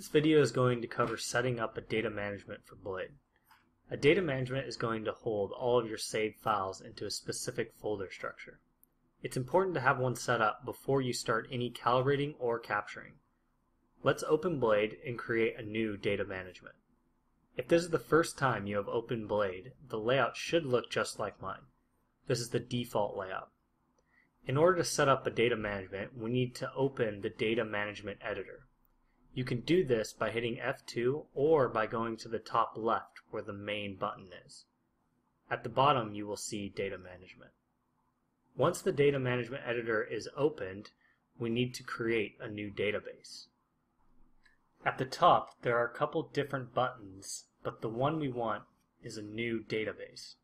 This video is going to cover setting up a data management for Blade. A data management is going to hold all of your saved files into a specific folder structure. It's important to have one set up before you start any calibrating or capturing. Let's open Blade and create a new data management. If this is the first time you have opened Blade, the layout should look just like mine. This is the default layout. In order to set up a data management, we need to open the data management editor. You can do this by hitting F2 or by going to the top left where the main button is. At the bottom you will see Data Management. Once the Data Management Editor is opened, we need to create a new database. At the top there are a couple different buttons, but the one we want is a new database.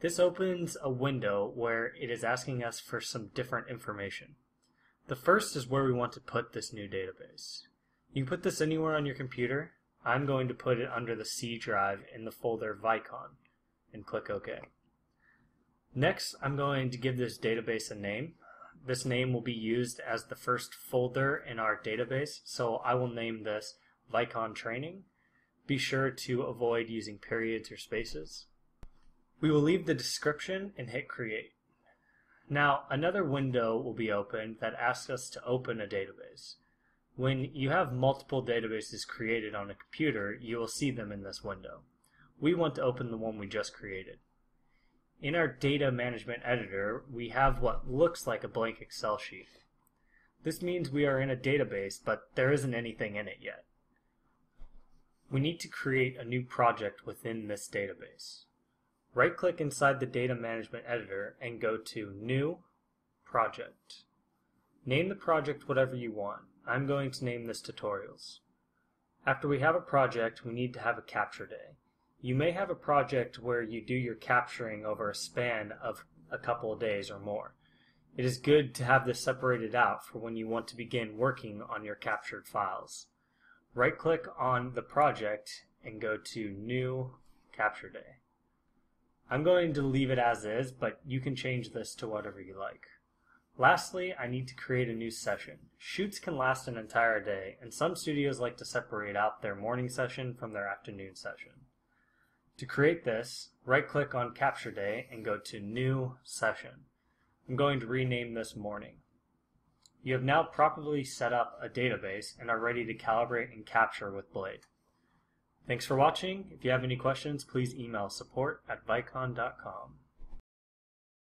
This opens a window where it is asking us for some different information. The first is where we want to put this new database. You can put this anywhere on your computer. I'm going to put it under the C drive in the folder Vicon and click OK. Next, I'm going to give this database a name. This name will be used as the first folder in our database, so I will name this Vicon Training. Be sure to avoid using periods or spaces. We will leave the description and hit create. Now, another window will be opened that asks us to open a database. When you have multiple databases created on a computer, you will see them in this window. We want to open the one we just created. In our data management editor, we have what looks like a blank Excel sheet. This means we are in a database, but there isn't anything in it yet. We need to create a new project within this database. Right-click inside the Data Management Editor and go to New, Project. Name the project whatever you want. I'm going to name this Tutorials. After we have a project, we need to have a capture day. You may have a project where you do your capturing over a span of a couple of days or more. It is good to have this separated out for when you want to begin working on your captured files. Right-click on the project and go to New Capture Day. I'm going to leave it as is, but you can change this to whatever you like. Lastly, I need to create a new session. Shoots can last an entire day, and some studios like to separate out their morning session from their afternoon session. To create this, right-click on Capture Day and go to New Session. I'm going to rename this Morning. You have now properly set up a database and are ready to calibrate and capture with Blade. Thanks for watching. If you have any questions, please email support at vicon.com.